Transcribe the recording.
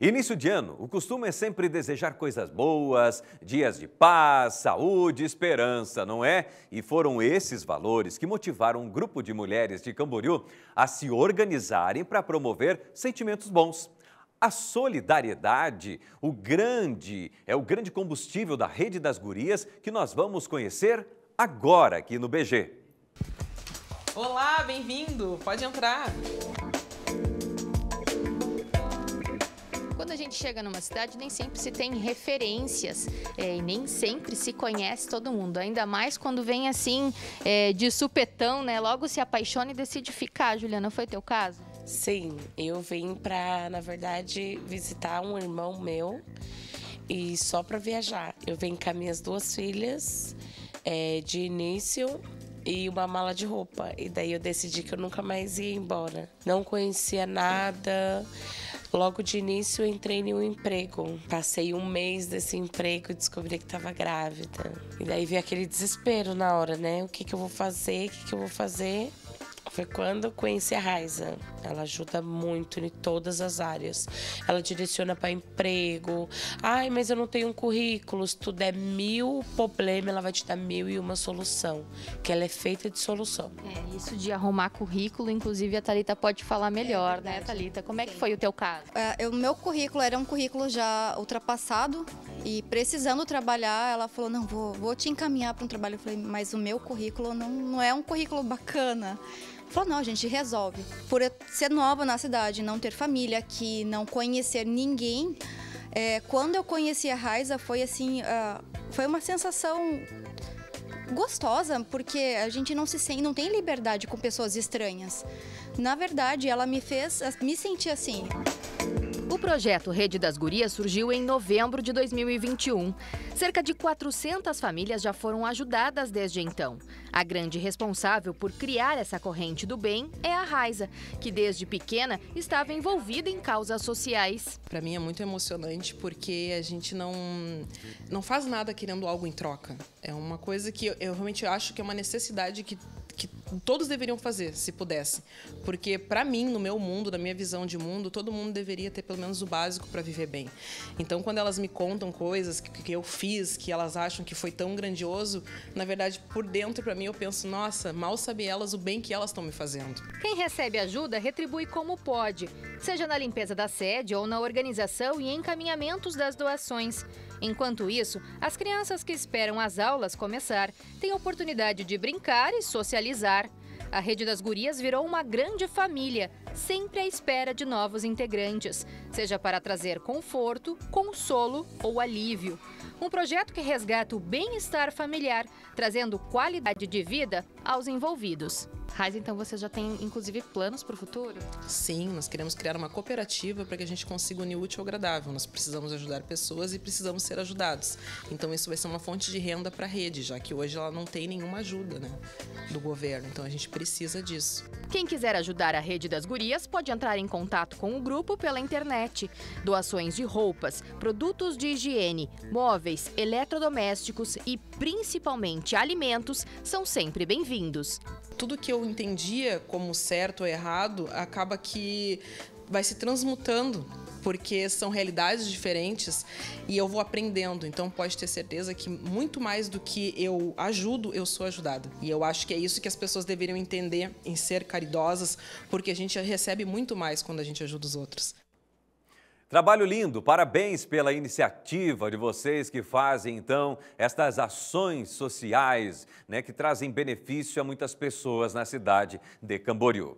Início de ano, o costume é sempre desejar coisas boas, dias de paz, saúde, esperança, não é? E foram esses valores que motivaram um grupo de mulheres de Camboriú a se organizarem para promover sentimentos bons. A solidariedade, o grande, é o grande combustível da Rede das Gurias que nós vamos conhecer agora aqui no BG. Olá, bem-vindo, pode entrar. Quando a gente chega numa cidade, nem sempre se tem referências é, e nem sempre se conhece todo mundo. Ainda mais quando vem assim, é, de supetão, né? Logo se apaixona e decide ficar. Juliana, foi teu caso? Sim, eu vim pra, na verdade, visitar um irmão meu e só para viajar. Eu venho com as minhas duas filhas é, de início e uma mala de roupa. E daí eu decidi que eu nunca mais ia embora. Não conhecia nada. Logo de início, entrei em um emprego. Passei um mês desse emprego e descobri que estava grávida. E daí veio aquele desespero na hora, né? O que, que eu vou fazer? O que, que eu vou fazer? Foi quando eu conheci a Raiza. Ela ajuda muito em todas as áreas. Ela direciona para emprego. Ai, mas eu não tenho um currículo. Se tu der mil problemas, ela vai te dar mil e uma solução. Que ela é feita de solução. É, isso de arrumar currículo, inclusive a Thalita pode falar melhor, é né, Thalita? Como é que foi o teu caso? É, o meu currículo era um currículo já ultrapassado e precisando trabalhar, ela falou, não, vou, vou te encaminhar para um trabalho. Eu falei, mas o meu currículo não, não é um currículo bacana. Falou, não, a gente resolve. Por eu ser nova na cidade, não ter família aqui, não conhecer ninguém, é, quando eu conheci a Raiza, foi assim, uh, foi uma sensação gostosa, porque a gente não se sente, não tem liberdade com pessoas estranhas. Na verdade, ela me fez me sentir assim. O projeto Rede das Gurias surgiu em novembro de 2021. Cerca de 400 famílias já foram ajudadas desde então. A grande responsável por criar essa corrente do bem é a Raiza, que desde pequena estava envolvida em causas sociais. Para mim é muito emocionante porque a gente não não faz nada querendo algo em troca. É uma coisa que eu, eu realmente acho que é uma necessidade que que todos deveriam fazer, se pudesse. Porque, para mim, no meu mundo, na minha visão de mundo, todo mundo deveria ter pelo menos o básico para viver bem. Então, quando elas me contam coisas que, que, eu fiz, que elas acham que foi tão grandioso, na verdade, por dentro, para mim, eu penso, nossa, mal sabem elas o bem que elas estão me fazendo. Quem recebe ajuda retribui como pode, seja na limpeza da sede ou na organização e encaminhamentos das doações. Enquanto isso, as crianças que esperam as aulas começar têm oportunidade de brincar e socializar realizar a Rede das Gurias virou uma grande família, sempre à espera de novos integrantes, seja para trazer conforto, consolo ou alívio. Um projeto que resgata o bem-estar familiar, trazendo qualidade de vida aos envolvidos. Raiz, então você já tem inclusive planos para o futuro? Sim, nós queremos criar uma cooperativa para que a gente consiga unir útil ao agradável. Nós precisamos ajudar pessoas e precisamos ser ajudados. Então isso vai ser uma fonte de renda para a rede, já que hoje ela não tem nenhuma ajuda né, do governo. Então a gente precisa disso. Quem quiser ajudar a Rede das Gurias pode entrar em contato com o grupo pela internet. Doações de roupas, produtos de higiene, móveis, eletrodomésticos e principalmente alimentos são sempre bem-vindos. Tudo que eu entendia como certo ou errado acaba que vai se transmutando porque são realidades diferentes e eu vou aprendendo. Então pode ter certeza que muito mais do que eu ajudo, eu sou ajudada. E eu acho que é isso que as pessoas deveriam entender em ser caridosas, porque a gente recebe muito mais quando a gente ajuda os outros. Trabalho lindo, parabéns pela iniciativa de vocês que fazem então estas ações sociais, né, que trazem benefício a muitas pessoas na cidade de Camboriú.